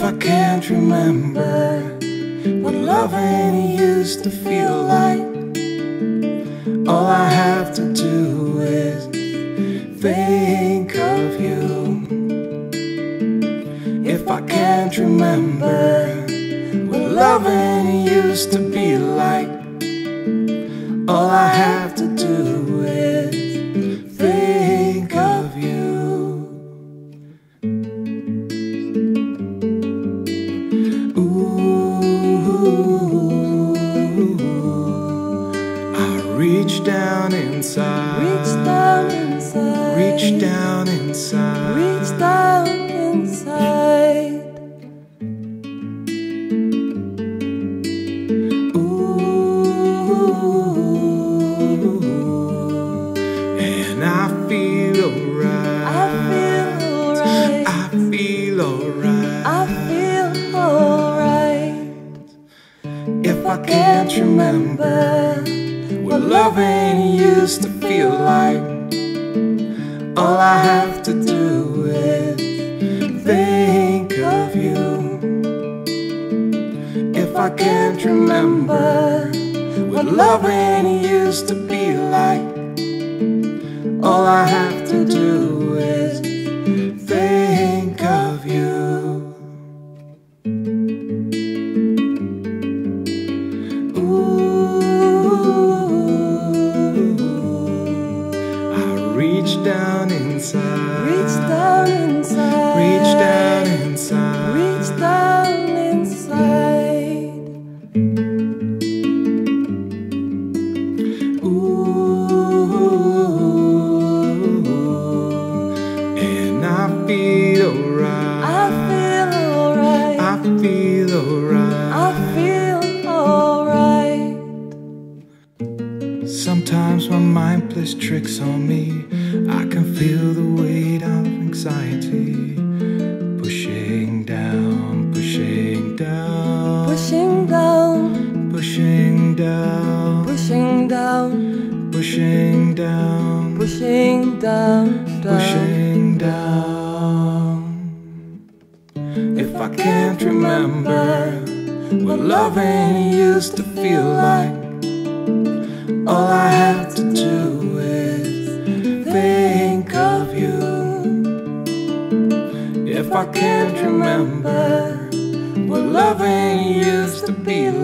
If I can't remember what loving used to feel like, all I have to do is think of you. If I can't remember what loving used to be like, all I have to do Reach down inside. Reach down inside. Ooh, and I feel alright. I feel alright. I feel alright. I feel alright. If I can't remember what loving used to feel like, all I have to do is think of you. If I can't remember what loving used to be like, all I have reach down inside. Reach down inside. Reach down inside. Reach down inside. Ooh, and I feel alright. Plays tricks on me. I can feel the weight of anxiety pushing down, pushing down, Pushing down, pushing down, pushing down, pushing down, pushing down. pushing down. If I can't remember what loving used to feel like, I can't remember what loving used to be like,